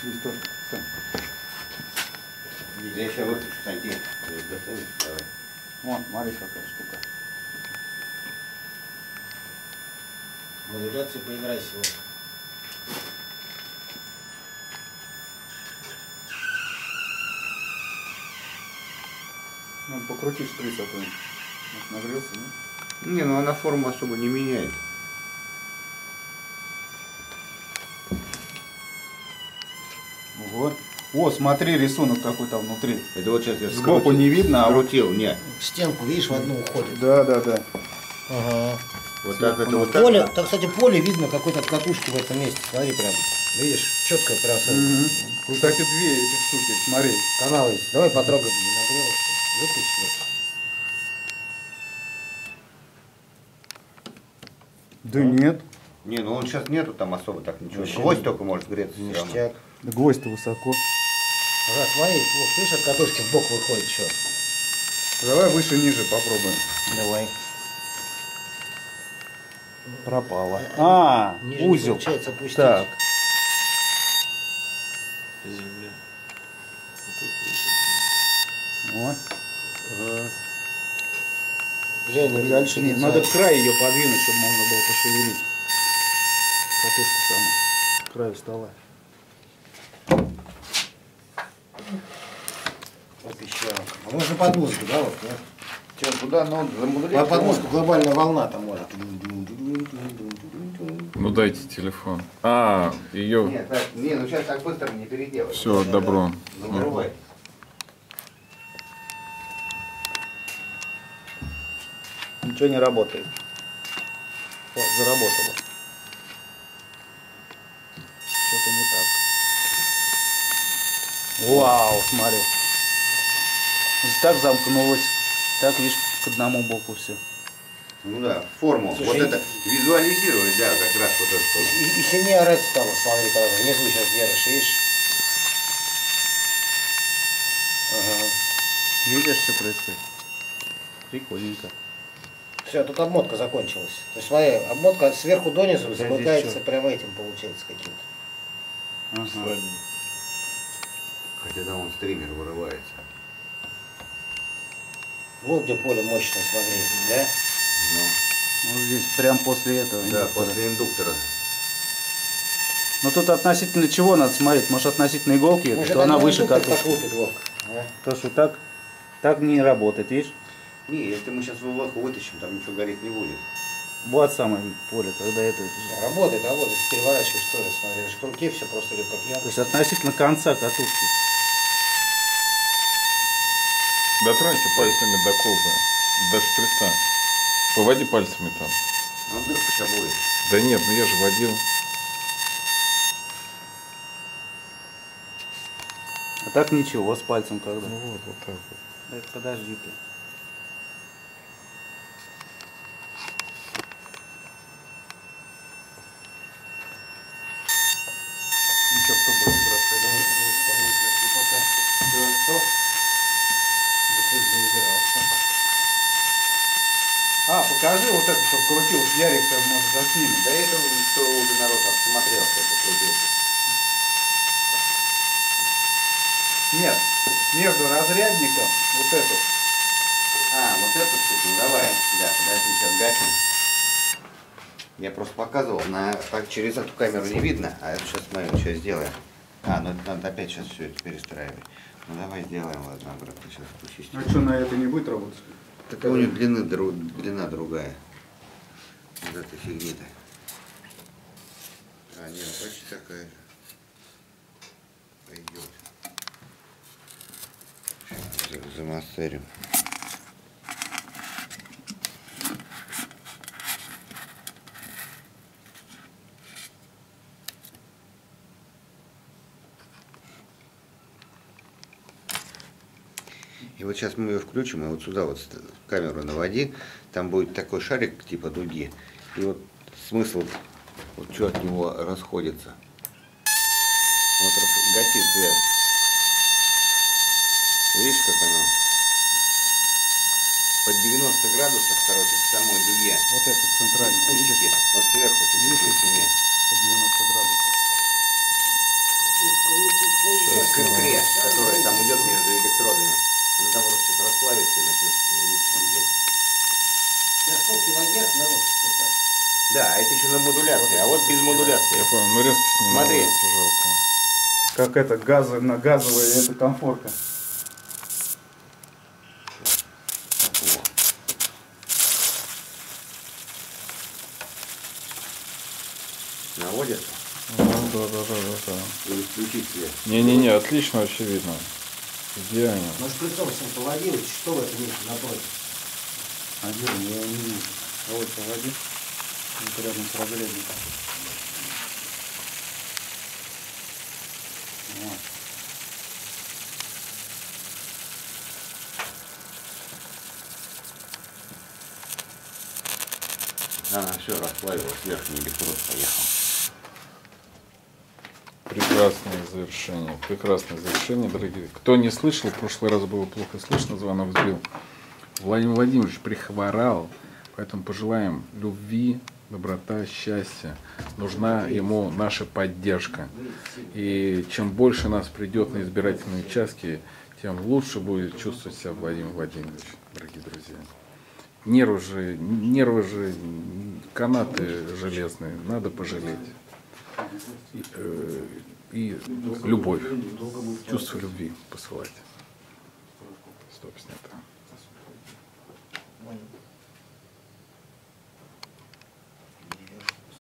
Тоже. Сань. Я сейчас выключу. Достанешь? Давай. Вон, смотри, какая штука. Модуляции поиграй сегодня. Ну, покрути шприц, а то нагрелся, ну. Не, ну она форму особо не меняет. Ого. О, смотри, рисунок какой там внутри. Это вот сейчас я Сбоку не видно, а вот... крутил, нет. Стенку, видишь, в одну уходит. Да, да, да. Ага. Вот так это вот так. Поле, так, кстати, поле видно какой-то катушки в этом месте. Смотри прям. Видишь, четко прям сразу. Мгм. Кстати, две эти штуки, смотри. Канал есть. Давай потрогаем. Не нагрелось. Выключи. Да нет. Не, ну он сейчас нету там особо так ничего. Гвоздь только может греться все равно. Да Гвоздь-то высоко. Ага, смотри, вот, видишь, от катушки в бок выходит еще. Давай выше, ниже попробуем. Давай. Пропало. А, Ниже не узел. получается опустить. Так. О. Ага. Жень, дальше Нет, не надо край ее подвинуть, чтобы можно было пошевелить. Катушку саму. К краю стола. Попищал. А можно под музыку, да, вот, нет? Че, туда, ну, Под, замудрить? под музыку глобальная волна там может. Ну дайте телефон. А, ее. Нет, так, не, ну сейчас так быстро не переделай. Все, добро. Замурывай. Ничего не работает. О, заработало. Что-то не так. Вау, смотри. Здесь так замкнулось. Так, видишь, к одному боку все. Ну да, форму. Слушай, вот это визуализировать, да, как раз вот это. И, и сильнее орать стало, смотри, когда внизу сейчас держишь, видишь? Ага. Видишь, что происходит? Прикольненько. Все, тут обмотка закончилась. То есть, смотри, обмотка сверху донизу замыкается прямо этим, получается, каким-то. Ага. Хотя там он стример вырывается. Вот где поле мощное, смотри, да? Ну, Вот здесь, прям после этого. да, индуктора. после индуктора. Но тут относительно чего надо смотреть? Может относительно иголки, Может, то она выше катушки. покрутит, Вовка, да? То, что так, так не работает, видишь? Не, если мы сейчас вываху вытащим, там ничего гореть не будет. Вот самое поле, когда это... Работает, работает, переворачиваешь тоже, смотри, это же крути, все просто идет как То ямка. есть относительно конца катушки. Дотронься пальцами до колбы, до шприца. Поводи пальцами там. Ну, дырка сейчас будет. Да нет, ну я же водил. А так ничего, с пальцем когда. Ну вот, вот так вот. Да, подожди ты. Ничего, кто будет здравствуй. Да, что? А, покажи вот это, чтобы крутил, уж Ярик там может заснимет. Да это что уже народ обсмотрел, что это крутился. Нет, между разрядником вот эту. А, вот эту штуку, ну давай. Да, подожди, сейчас гасим. Я просто показывал, на, так через эту камеру не видно, а это сейчас смотри, что сделаем. А, ну это надо опять сейчас все это перестраивать. Ну давай сделаем, ладно, обратно сейчас спустись. А что, на это не будет работать? Так у него длины, дру- длина другая. Вот эта фигни-то. А, нет, почти такая же. Пойдет. Сейчас замастерим. И вот сейчас мы ее включим, и вот сюда вот камеру наводи, там будет такой шарик типа дуги. И вот смысл, вот что от него расходится. Вот гасит свет. Видишь, как оно? Под 90 градусов, короче, к самой дуге. Вот это центральный. Видишь? вот сверху Видишь, сильнее. По 90 градусов. которая там идет между электродами, она там что-то расплавится и начнет вниз лететь. Сейчас сколько вверх, да, вот что-то. Да, а это еще на модуляции, а вот без модуляции. Я понял, ну резко Смотри. жалко. Как это, газы, на газовая, это комфорка. Наводится Ну, да, да, да, да, да. или включить свет. Не-не-не, отлично вообще Идеально. Может, прицел всем поводил, что в этом месте напротив? Один, я не вижу. А вот поводи. Вот рядом с разрядником. Вот. Она все расплавилась, верхний электрод поехал. Прекрасное завершение. Прекрасное завершение, дорогие. Кто не слышал, в прошлый раз было плохо слышно, звонок сбил. Владимир Владимирович прихворал, поэтому пожелаем любви, доброта, счастья. Нужна ему наша поддержка. И чем больше нас придет на избирательные участки, тем лучше будет чувствовать себя Владимир Владимирович, дорогие друзья. Нервы же, нервы же, канаты железные, надо пожалеть. И, любовь, чувство любви посылать. Стоп, снято.